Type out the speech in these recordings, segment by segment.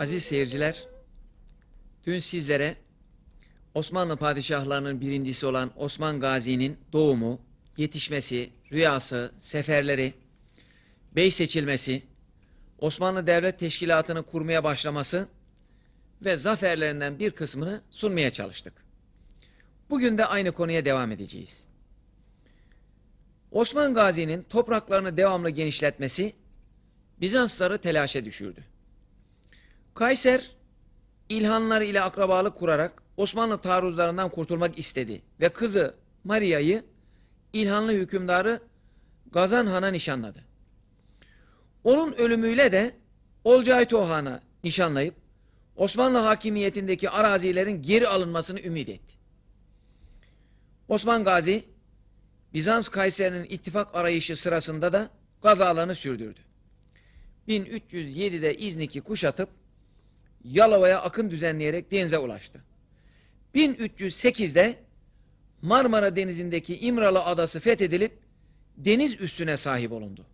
Aziz seyirciler, dün sizlere Osmanlı padişahlarının birincisi olan Osman Gazi'nin doğumu, yetişmesi, rüyası, seferleri, bey seçilmesi, Osmanlı Devlet Teşkilatı'nı kurmaya başlaması ve zaferlerinden bir kısmını sunmaya çalıştık. Bugün de aynı konuya devam edeceğiz. Osman Gazi'nin topraklarını devamlı genişletmesi Bizansları telaşa düşürdü. Kayser, İlhanlar ile akrabalık kurarak Osmanlı taarruzlarından kurtulmak istedi ve kızı Maria'yı İlhanlı hükümdarı Gazan Han'a nişanladı. Onun ölümüyle de Olcayto Han'a nişanlayıp Osmanlı hakimiyetindeki arazilerin geri alınmasını ümit etti. Osman Gazi, Bizans Kayseri'nin ittifak arayışı sırasında da gazalarını sürdürdü. 1307'de İznik'i kuşatıp Yalova'ya akın düzenleyerek denize ulaştı. 1308'de Marmara Denizi'ndeki İmralı Adası fethedilip deniz üssüne sahip olundu.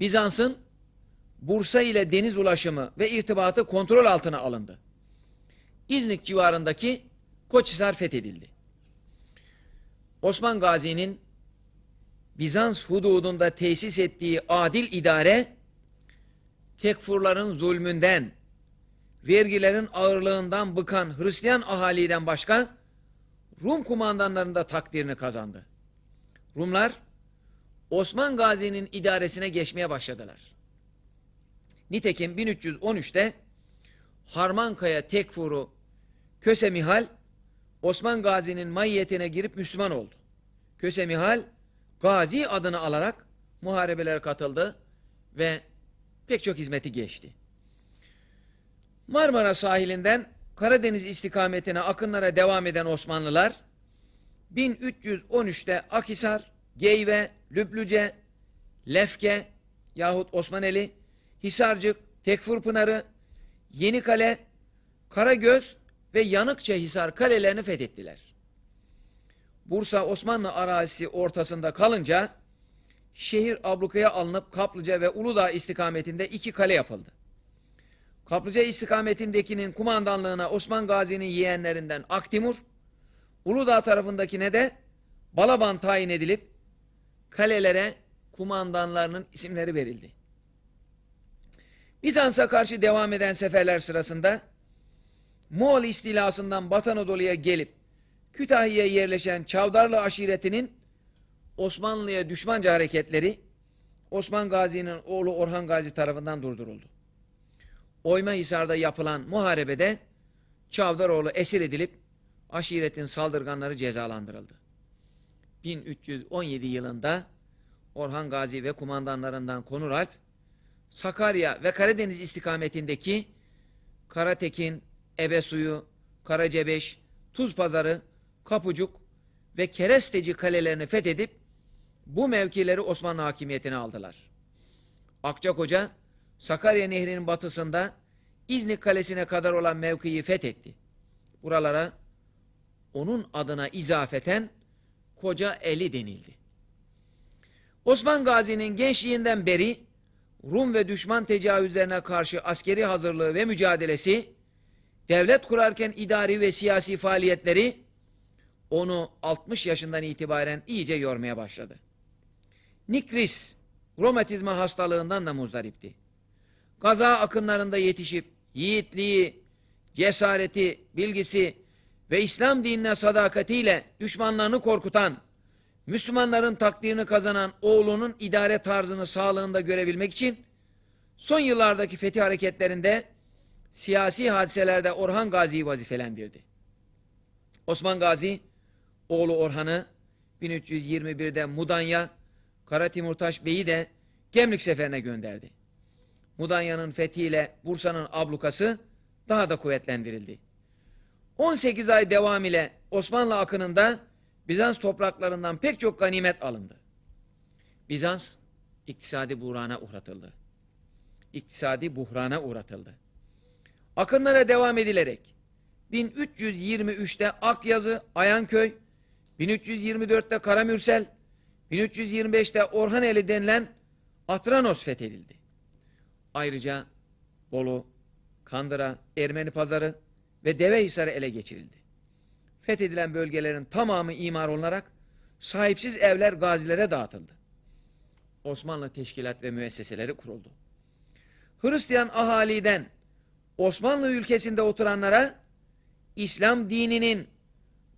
Bizans'ın Bursa ile deniz ulaşımı ve irtibatı kontrol altına alındı. İznik civarındaki Koçhisar fethedildi. Osman Gazi'nin Bizans hududunda tesis ettiği adil idare tekfurların zulmünden, vergilerin ağırlığından bıkan Hristiyan ahaliden başka Rum kumandanlarının da takdirini kazandı. Rumlar Osman Gazi'nin idaresine geçmeye başladılar. Nitekim 1313'te Harmankaya Tekfuru Köse Mihal Osman Gazi'nin maiyetine girip Müslüman oldu. Köse Mihal Gazi adını alarak muharebelere katıldı ve pek çok hizmeti geçti. Marmara sahilinden Karadeniz istikametine akınlara devam eden Osmanlılar 1313'te Akhisar, Geyve, Lüblüce, Lefke yahut Osmaneli, Hisarcık, Tekfurpınarı, Yenikale, Karagöz ve Yanıkçehisar kalelerini fethettiler. Bursa Osmanlı arazisi ortasında kalınca şehir ablukaya alınıp Kaplıca ve Uludağ istikametinde iki kale yapıldı. Kaplıca istikametindekinin kumandanlığına Osman Gazi'nin yeğenlerinden Aktimur, Uludağ tarafındakine de Balaban tayin edilip kalelere kumandanlarının isimleri verildi. Bizans'a karşı devam eden seferler sırasında Moğol istilasından Batı Anadolu'ya gelip Kütahya'ya yerleşen Çavdarlı aşiretinin Osmanlı'ya düşmanca hareketleri Osman Gazi'nin oğlu Orhan Gazi tarafından durduruldu. Oymahisar'da yapılan muharebede Çavdaroğlu esir edilip aşiretin saldırganları cezalandırıldı. 1317 yılında Orhan Gazi ve kumandanlarından Konur Alp, Sakarya ve Karadeniz istikametindeki Karatekin, Ebesuyu, Karacebeş, Tuzpazarı, Kapucuk ve Keresteci kalelerini fethedip bu mevkileri Osmanlı hakimiyetine aldılar. Akçakoca, Sakarya Nehri'nin batısında İznik Kalesi'ne kadar olan mevkiyi fethetti. Buralara onun adına izafeten Koca Eli denildi. Osman Gazi'nin gençliğinden beri Rum ve düşman tecavüzlerine karşı askeri hazırlığı ve mücadelesi, devlet kurarken idari ve siyasi faaliyetleri onu 60 yaşından itibaren iyice yormaya başladı. Nikris, romatizma hastalığından da muzdaripti. Gaza akınlarında yetişip yiğitliği, cesareti, bilgisi ve İslam dinine sadakatiyle düşmanlarını korkutan, Müslümanların takdirini kazanan oğlunun idare tarzını sağlığında görebilmek için son yıllardaki fetih hareketlerinde siyasi hadiselerde Orhan Gazi'yi vazifelendirdi. Osman Gazi, oğlu Orhan'ı 1321'de Mudanya, Kara Timurtaş Bey'i de Gemlik seferine gönderdi. Mudanya'nın fethiyle Bursa'nın ablukası daha da kuvvetlendirildi. 18 ay devam ile Osmanlı akınında Bizans topraklarından pek çok ganimet alındı. Bizans iktisadi buhrana uğratıldı. İktisadi buhrana uğratıldı. Akınlara devam edilerek 1323'te Akyazı, Ayanköy, 1324'te Karamürsel, 1325'te Orhaneli denilen Atranos fethedildi. Ayrıca Bolu, Kandıra, Ermeni Pazarı ve Devehisar'ı ele geçirildi. Fethedilen bölgelerin tamamı imar olunarak sahipsiz evler gazilere dağıtıldı. Osmanlı teşkilat ve müesseseleri kuruldu. Hristiyan ahaliden Osmanlı ülkesinde oturanlara İslam dininin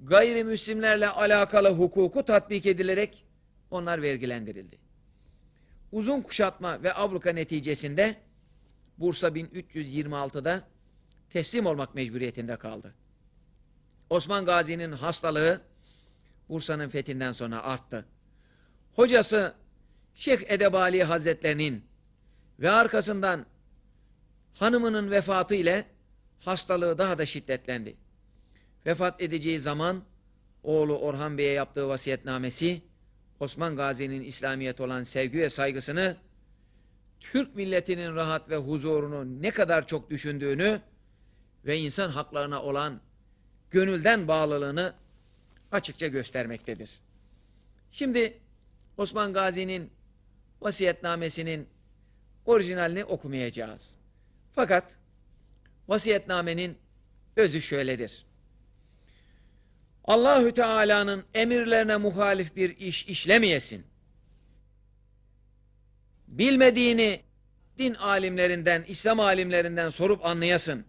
gayrimüslimlerle alakalı hukuku tatbik edilerek onlar vergilendirildi. Uzun kuşatma ve abluka neticesinde Bursa 1326'da teslim olmak mecburiyetinde kaldı. Osman Gazi'nin hastalığı Bursa'nın fethinden sonra arttı. Hocası Şeyh Edebali Hazretlerinin ve arkasından hanımının vefatı ile hastalığı daha da şiddetlendi. Vefat edeceği zaman oğlu Orhan Bey'e yaptığı vasiyetnamesi Osman Gazi'nin İslamiyet olan sevgi ve saygısını Türk milletinin rahat ve huzurunu ne kadar çok düşündüğünü ve insan haklarına olan gönülden bağlılığını açıkça göstermektedir. Şimdi Osman Gazi'nin vasiyetnamesinin orijinalini okumayacağız. Fakat vasiyetnamenin özü şöyledir. Allahü Teala'nın emirlerine muhalif bir iş işlemeyesin. Bilmediğini din alimlerinden, İslam alimlerinden sorup anlayasın.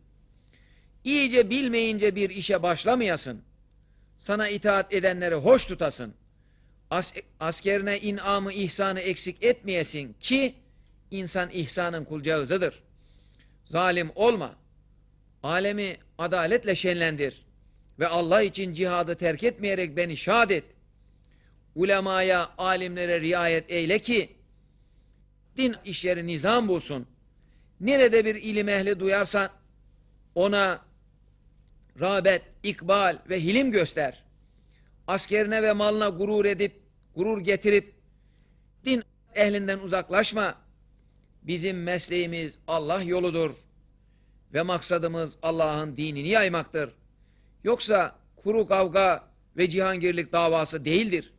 İyice bilmeyince bir işe başlamayasın. Sana itaat edenleri hoş tutasın. As askerine inamı, ihsanı eksik etmeyesin ki insan ihsanın kulcağızıdır. Zalim olma. Alemi adaletle şenlendir. Ve Allah için cihadı terk etmeyerek beni şad et. Ulemaya, alimlere riayet eyle ki din işleri nizam bulsun. Nerede bir ilim ehli duyarsan ona rağbet, ikbal ve hilim göster. Askerine ve malına gurur edip, gurur getirip din ehlinden uzaklaşma. Bizim mesleğimiz Allah yoludur ve maksadımız Allah'ın dinini yaymaktır. Yoksa kuru kavga ve cihangirlik davası değildir.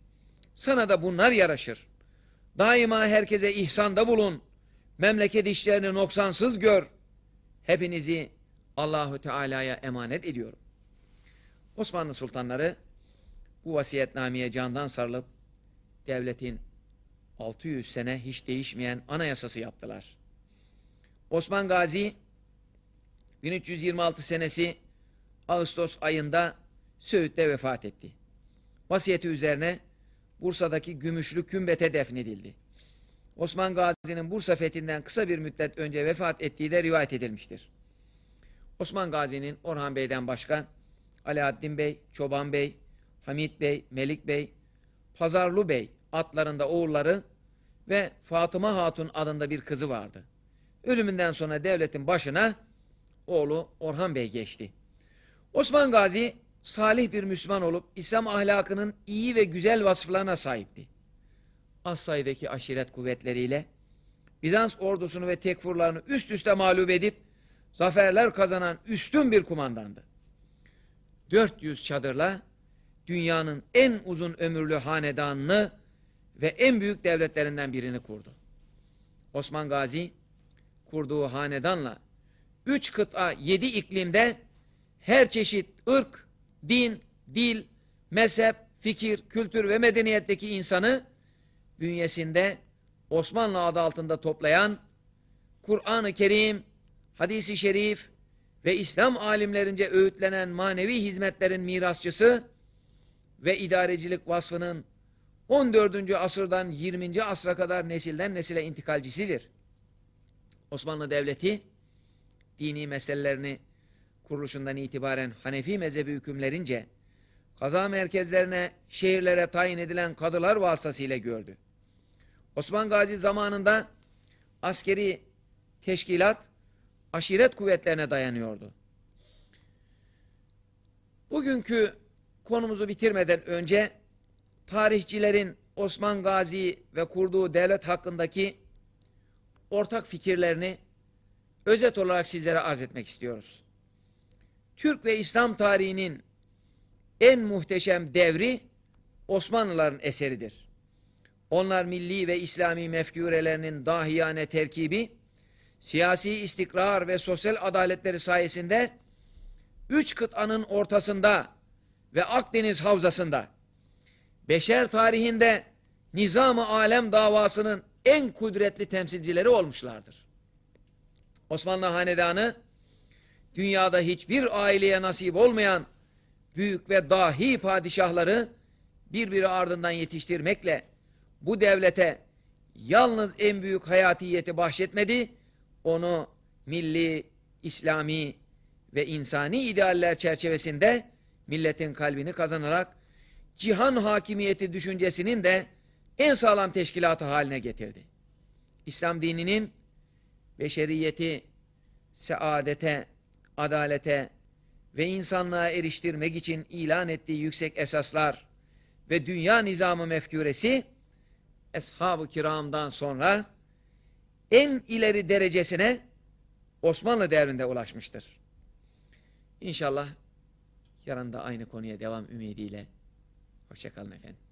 Sana da bunlar yaraşır. Daima herkese ihsanda bulun. Memleket işlerini noksansız gör. Hepinizi Allahü Teala'ya emanet ediyorum. Osmanlı sultanları bu vasiyetnameye candan sarılıp devletin 600 sene hiç değişmeyen anayasası yaptılar. Osman Gazi 1326 senesi Ağustos ayında Söğüt'te vefat etti. Vasiyeti üzerine Bursa'daki Gümüşlü Kümbet'e defnedildi. Osman Gazi'nin Bursa fethinden kısa bir müddet önce vefat ettiği de rivayet edilmiştir. Osman Gazi'nin Orhan Bey'den başka Alaaddin Bey, Çoban Bey, Hamit Bey, Melik Bey, Pazarlı Bey adlarında oğulları ve Fatıma Hatun adında bir kızı vardı. Ölümünden sonra devletin başına oğlu Orhan Bey geçti. Osman Gazi salih bir Müslüman olup İslam ahlakının iyi ve güzel vasıflarına sahipti. Az sayıdaki aşiret kuvvetleriyle Bizans ordusunu ve tekfurlarını üst üste mağlup edip zaferler kazanan üstün bir kumandandı. 400 çadırla dünyanın en uzun ömürlü hanedanını ve en büyük devletlerinden birini kurdu. Osman Gazi kurduğu hanedanla üç kıta yedi iklimde her çeşit ırk, din, dil, mezhep, fikir, kültür ve medeniyetteki insanı bünyesinde Osmanlı adı altında toplayan Kur'an-ı Kerim, hadisi şerif ve İslam alimlerince öğütlenen manevi hizmetlerin mirasçısı ve idarecilik vasfının 14. asırdan 20. asra kadar nesilden nesile intikalcisidir. Osmanlı Devleti dini meselelerini kuruluşundan itibaren Hanefi mezhebi hükümlerince kaza merkezlerine, şehirlere tayin edilen kadılar vasıtasıyla gördü. Osman Gazi zamanında askeri teşkilat aşiret kuvvetlerine dayanıyordu. Bugünkü konumuzu bitirmeden önce tarihçilerin Osman Gazi ve kurduğu devlet hakkındaki ortak fikirlerini özet olarak sizlere arz etmek istiyoruz. Türk ve İslam tarihinin en muhteşem devri Osmanlıların eseridir. Onlar milli ve İslami mefkurelerinin dahiyane terkibi, siyasi istikrar ve sosyal adaletleri sayesinde üç kıtanın ortasında ve Akdeniz havzasında beşer tarihinde nizam-ı alem davasının en kudretli temsilcileri olmuşlardır. Osmanlı Hanedanı dünyada hiçbir aileye nasip olmayan büyük ve dahi padişahları birbiri ardından yetiştirmekle bu devlete yalnız en büyük hayatiyeti bahşetmedi, onu milli, İslami ve insani idealler çerçevesinde milletin kalbini kazanarak cihan hakimiyeti düşüncesinin de en sağlam teşkilatı haline getirdi. İslam dininin beşeriyeti saadete, adalete ve insanlığa eriştirmek için ilan ettiği yüksek esaslar ve dünya nizamı mefküresi Eshab-ı Kiram'dan sonra en ileri derecesine Osmanlı devrinde ulaşmıştır. İnşallah yarın da aynı konuya devam ümidiyle. Hoşçakalın efendim.